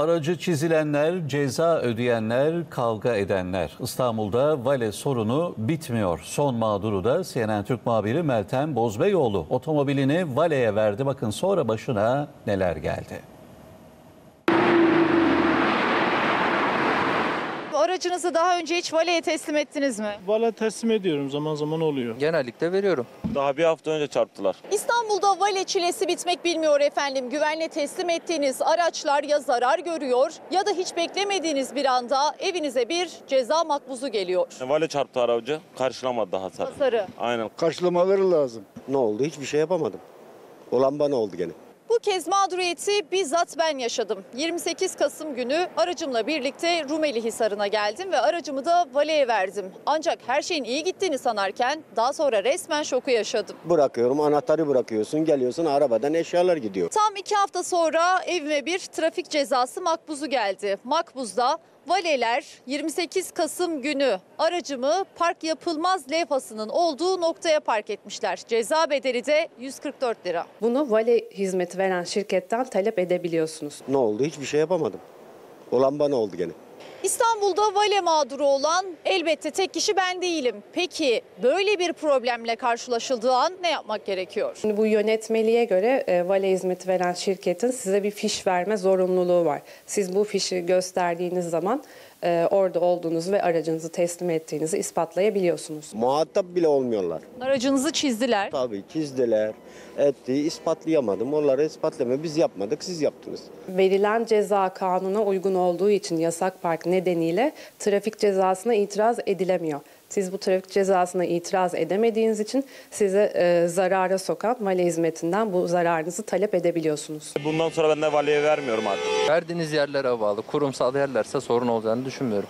Aracı çizilenler, ceza ödeyenler, kavga edenler. İstanbul'da vale sorunu bitmiyor. Son mağduru da CNN Türk muhabiri Meltem Bozbeyoğlu. Otomobilini valeye verdi. Bakın sonra başına neler geldi. Aracınızı daha önce hiç valeye teslim ettiniz mi? Valla teslim ediyorum zaman zaman oluyor. Genellikle veriyorum. Daha bir hafta önce çarptılar. İstanbul'da vale çilesi bitmek bilmiyor efendim. Güvenle teslim ettiğiniz araçlar ya zarar görüyor ya da hiç beklemediğiniz bir anda evinize bir ceza makbuzu geliyor. Vale çarptı aracı. Karşılamadı daha hasar. Hasarı. Aynen. karşılamaları lazım. Ne oldu? Hiçbir şey yapamadım. Olan bana oldu gene. Kez mağduriyeti bizzat ben yaşadım. 28 Kasım günü aracımla birlikte Rumeli Hisarı'na geldim ve aracımı da valeye verdim. Ancak her şeyin iyi gittiğini sanarken daha sonra resmen şoku yaşadım. Bırakıyorum, anahtarı bırakıyorsun, geliyorsun arabadan eşyalar gidiyor. Tam iki hafta sonra evime bir trafik cezası makbuzu geldi. Makbuzda valeler 28 Kasım günü aracımı park yapılmaz levhasının olduğu noktaya park etmişler. Ceza bedeli de 144 lira. Bunu vale hizmeti veren şirketten talep edebiliyorsunuz. Ne oldu? Hiçbir şey yapamadım. Olan bana oldu gene. İstanbul'da vale mağduru olan elbette tek kişi ben değilim. Peki böyle bir problemle karşılaşıldığı an ne yapmak gerekiyor? Şimdi bu yönetmeliğe göre e, vale hizmeti veren şirketin size bir fiş verme zorunluluğu var. Siz bu fişi gösterdiğiniz zaman e, orada olduğunuzu ve aracınızı teslim ettiğinizi ispatlayabiliyorsunuz. Muhatap bile olmuyorlar. Aracınızı çizdiler. Tabii çizdiler, etti, ispatlayamadım. Onları ispatlama biz yapmadık, siz yaptınız. Verilen ceza kanuna uygun olduğu için yasak park nedeniyle trafik cezasına itiraz edilemiyor. Siz bu trafik cezasına itiraz edemediğiniz için size e, zarara sokan vale hizmetinden bu zararınızı talep edebiliyorsunuz. Bundan sonra ben de valeye vermiyorum artık. Verdiğiniz yerlere bağlı. Kurumsal yerlerse sorun olacağını düşünmüyorum.